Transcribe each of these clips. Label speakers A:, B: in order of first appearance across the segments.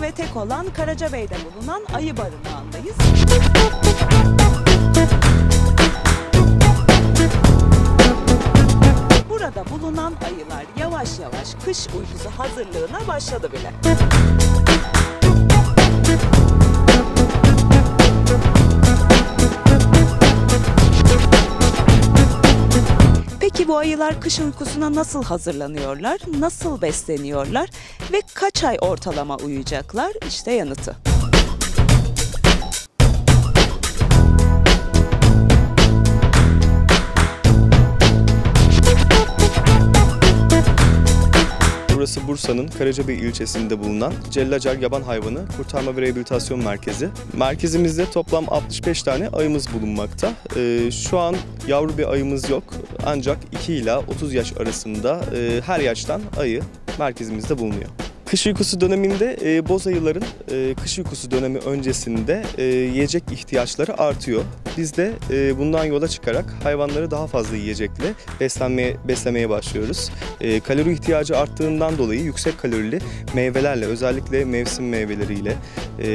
A: ve tek olan Karacabey'de bulunan ayı barınağındayız. Burada bulunan ayılar yavaş yavaş kış uykusu hazırlığına başladı bile. Bu ayılar kış uykusuna nasıl hazırlanıyorlar, nasıl besleniyorlar ve kaç ay ortalama uyuyacaklar? İşte yanıtı.
B: Burası Bursa'nın Karacabey ilçesinde bulunan Cellacar Yaban Hayvanı Kurtarma ve Rehabilitasyon Merkezi. Merkezimizde toplam 65 tane ayımız bulunmakta. Ee, şu an yavru bir ayımız yok ancak 2 ila 30 yaş arasında e, her yaştan ayı merkezimizde bulunuyor. Kış uykusu döneminde e, boz ayıların e, kış uykusu dönemi öncesinde e, yiyecek ihtiyaçları artıyor. Biz de e, bundan yola çıkarak hayvanları daha fazla yiyecekle beslenmeye beslemeye başlıyoruz. E, kalori ihtiyacı arttığından dolayı yüksek kalorili meyvelerle özellikle mevsim meyveleriyle e,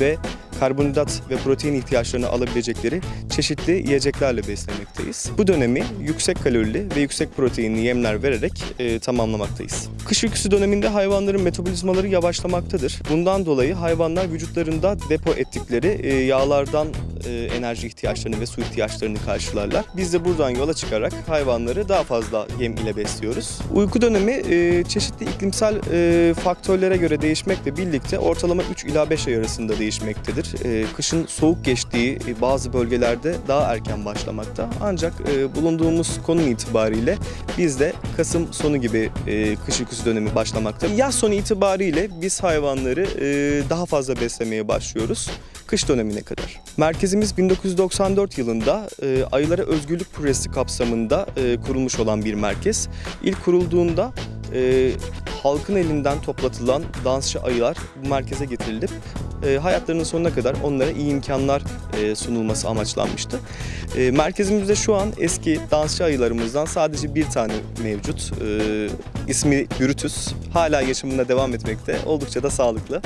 B: ve karbonhidrat ve protein ihtiyaçlarını alabilecekleri çeşitli yiyeceklerle beslemekteyiz. Bu dönemi yüksek kalorili ve yüksek proteinli yemler vererek e, tamamlamaktayız. Kış uykusu döneminde hayvanların metabolizmaları yavaşlamaktadır. Bundan dolayı hayvanlar vücutlarında depo ettikleri e, yağlardan e, enerji ihtiyaçlarını ve su ihtiyaçlarını karşılarlar. Biz de buradan yola çıkarak hayvanları daha fazla yem ile besliyoruz. Uyku dönemi e, çeşitli iklimsel e, faktörlere göre değişmekle birlikte ortalama 3 ila 5 ay arasında değişmektedir. E, kışın soğuk geçtiği e, bazı bölgelerde daha erken başlamakta. Ancak e, bulunduğumuz konum itibariyle bizde Kasım sonu gibi e, kış uykusu dönemi başlamakta. Yaz sonu itibariyle biz hayvanları e, daha fazla beslemeye başlıyoruz kış dönemine kadar. Merkezimiz 1994 yılında e, Ayılara Özgürlük Projesi kapsamında e, kurulmuş olan bir merkez. İlk kurulduğunda e, halkın elinden toplatılan dansçı ayılar bu merkeze getirilip e, hayatlarının sonuna kadar onlara iyi imkanlar e, sunulması amaçlanmıştı. E, merkezimizde şu an eski dansçı ayılarımızdan sadece bir tane mevcut. E, ismi Brutus. Hala yaşamına devam etmekte. Oldukça da sağlıklı.